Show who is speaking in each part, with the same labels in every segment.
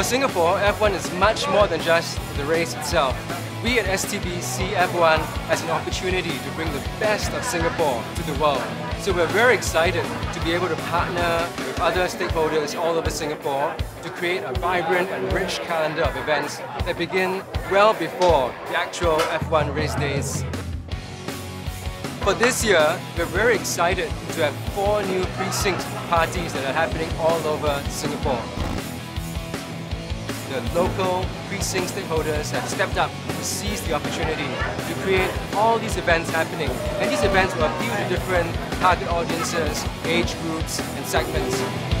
Speaker 1: For Singapore, F1 is much more than just the race itself. We at STB see F1 as an opportunity to bring the best of Singapore to the world. So we're very excited to be able to partner with other stakeholders all over Singapore to create a vibrant and rich calendar of events that begin well before the actual F1 race days. For this year, we're very excited to have four new precinct parties that are happening all over Singapore the local precinct stakeholders have stepped up to seize the opportunity to create all these events happening. And these events will appeal to different target audiences, age groups, and segments.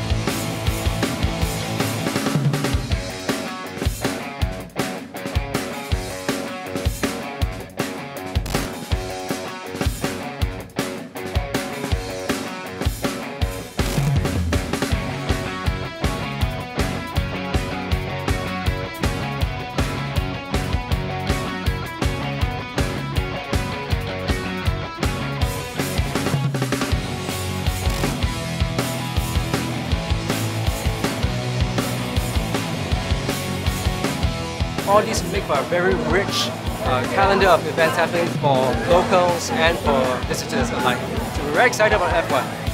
Speaker 1: All these make for a very rich uh, calendar of events happening for locals and for visitors alike. So we're very excited about F1.